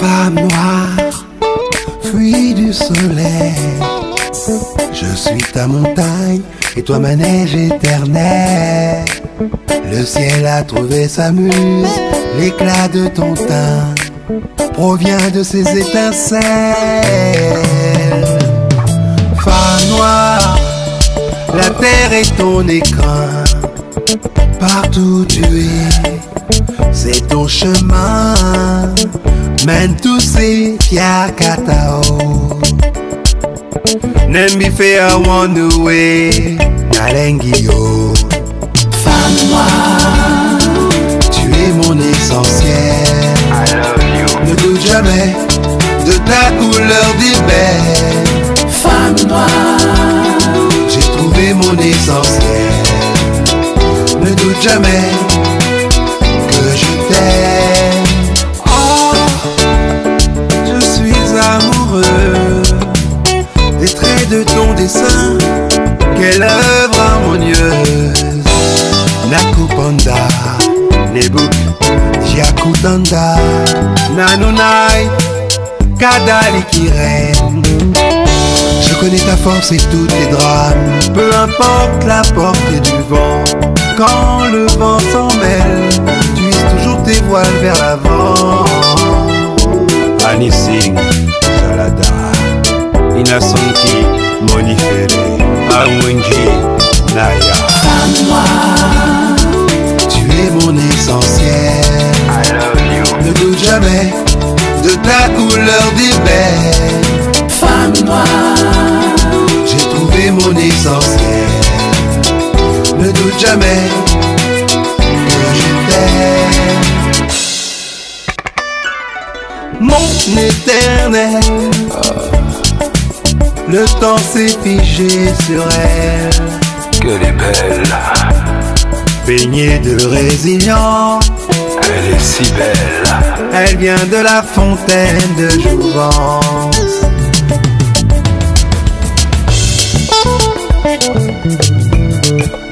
Femme noire, fuis du soleil. Je suis ta montagne et toi ma neige éternelle. Le ciel a trouvé sa muse, l'éclat de ton teint provient de ces étincelles. Femme noire, la terre est ton écrin. Partout tu es, c'est ton chemin. Mène tous ces pierres katao. Nembi fait a way, Nalengio. Femme noire, Tu es mon essentiel. I love you. Ne doute jamais de ta couleur d'hiver. femme noire, J'ai trouvé mon essentiel. Ne doute jamais que je t'aime. Jakutanda, Nanunai, Kadali qui règne. Je connais ta force et tous tes drames. Peu importe la portée du vent. Quand le vent s'en mêle, tu hisses toujours tes voiles vers l'avant. Annie Singh, Jalada, Inasanki, Monifere, Amunji, Naya. Jamais de ta couleur d'hiver. femme noire, J'ai trouvé mon essentiel. Ne doute jamais que je t'aime. Mon éternel. Le temps s'est figé sur elle. Qu'elle est belle. Baignée de résilience. Elle est si belle. Elle vient de la fontaine de jouvence.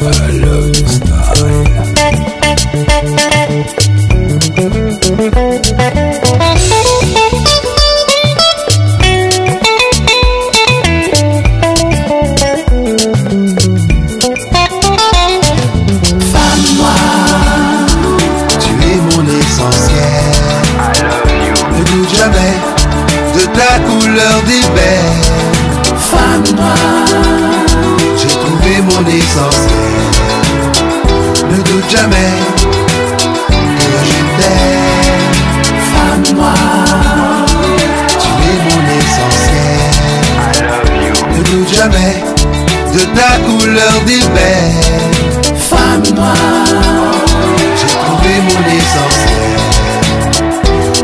I love your style. Couleur d'hiver. femme noire, J'ai trouvé mon essentiel. Ne doute jamais que je t'aime. femme noire, Tu es mon essentiel. I love you. Ne doute jamais de ta couleur d'hiver. femme noire, J'ai trouvé mon essentiel.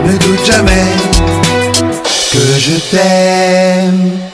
Ne doute jamais je t'aime.